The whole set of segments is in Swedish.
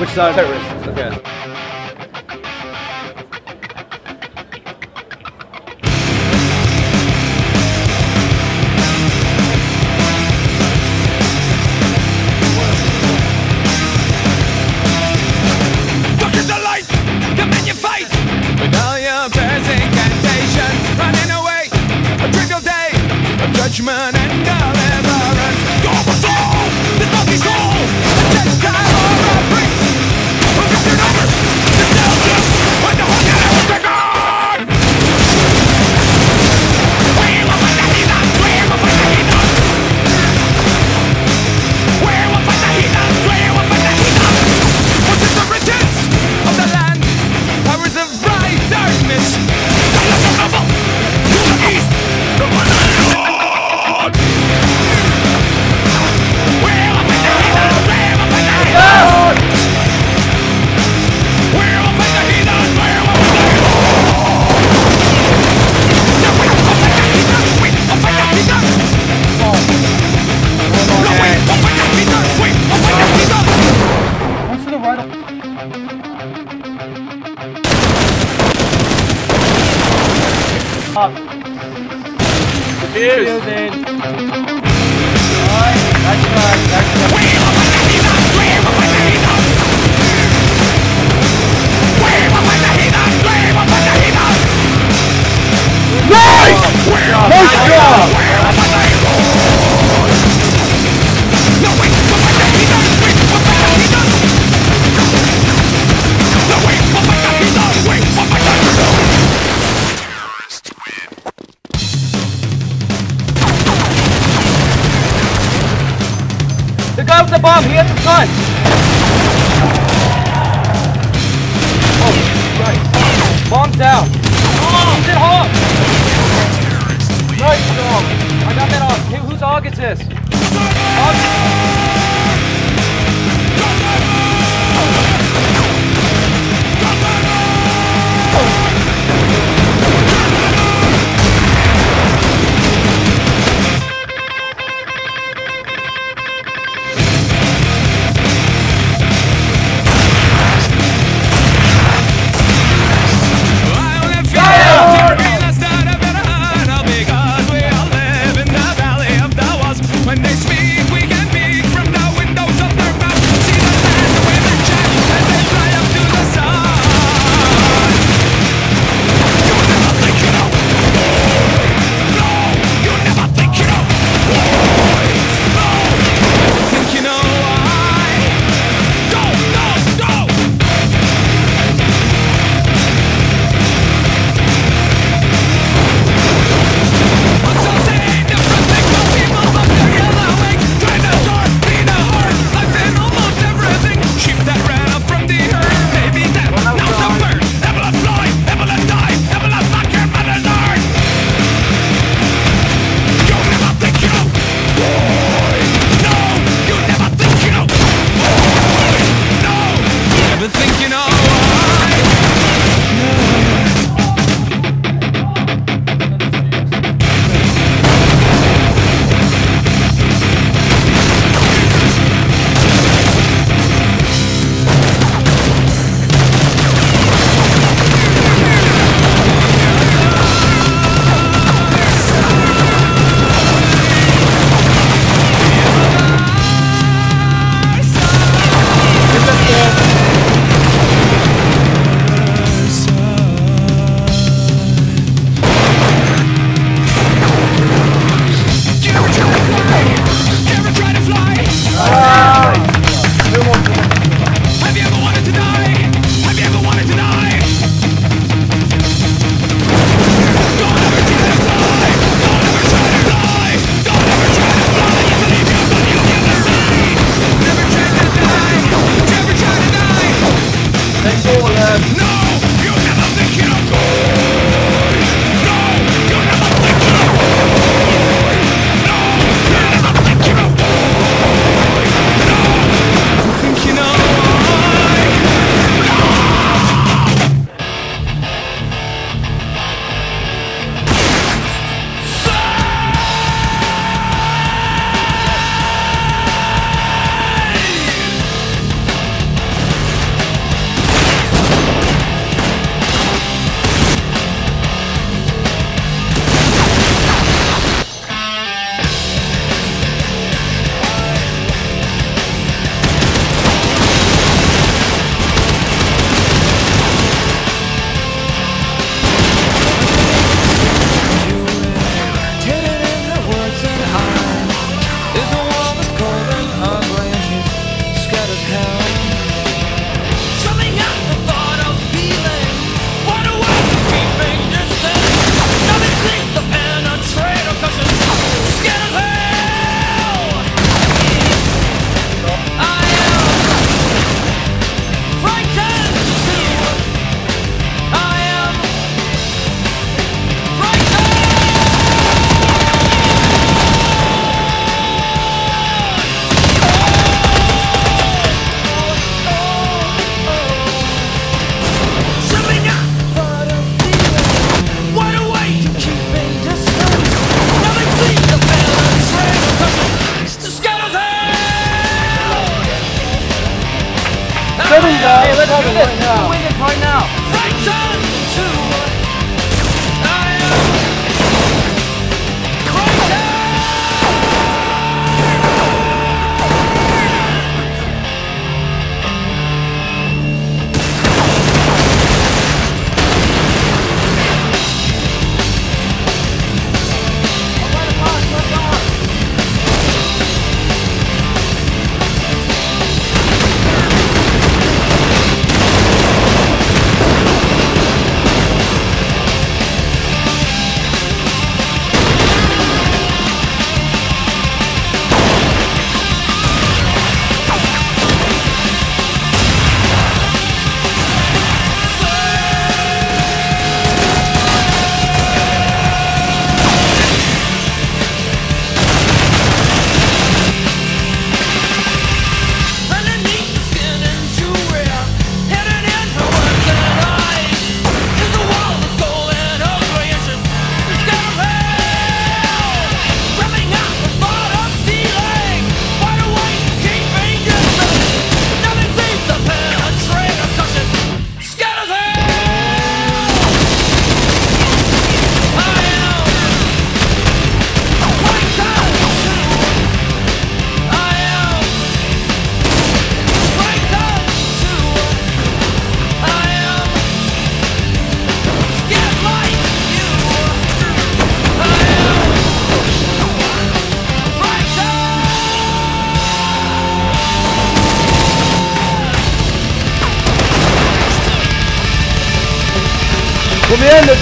Which side? Terrorists. Okay.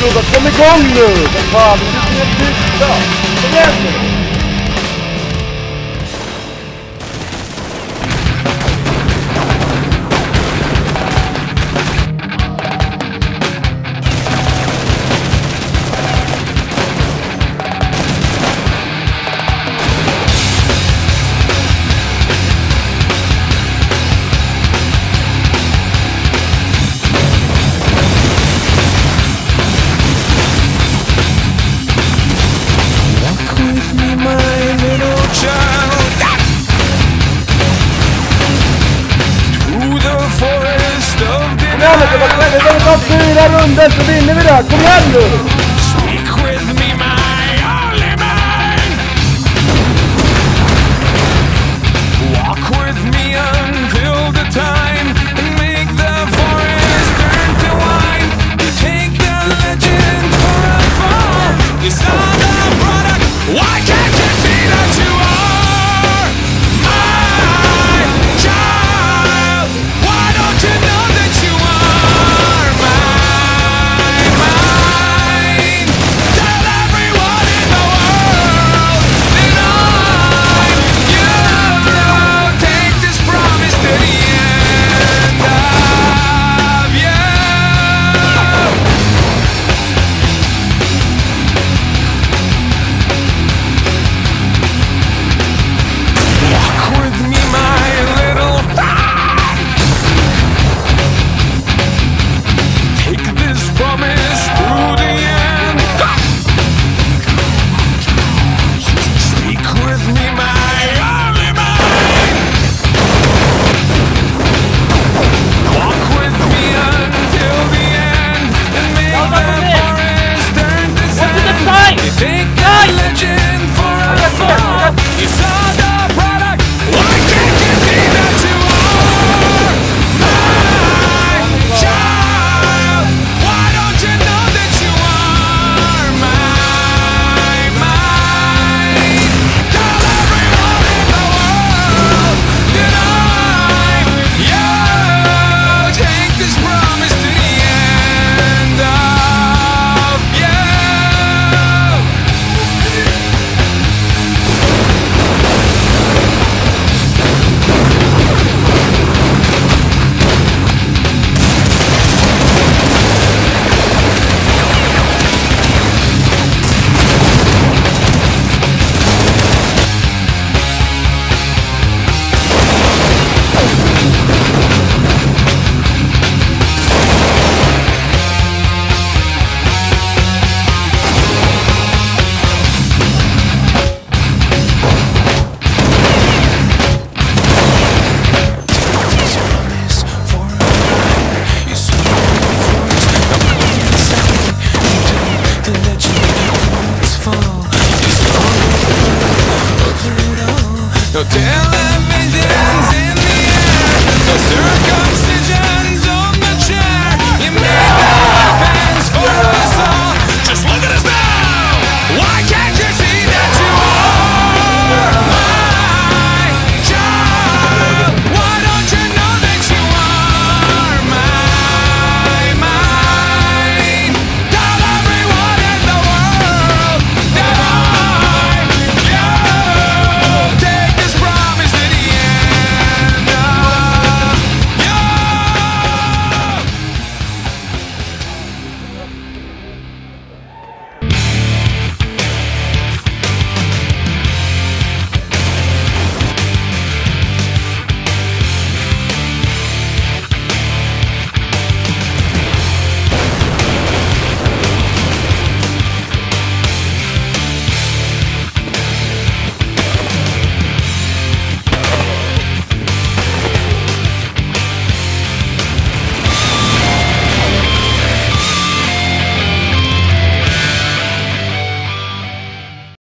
Gubbar, kom igång nu! Vad fan, vi sitter helt tysta! Kom igen nu! Vedete il top di la ronda, il top?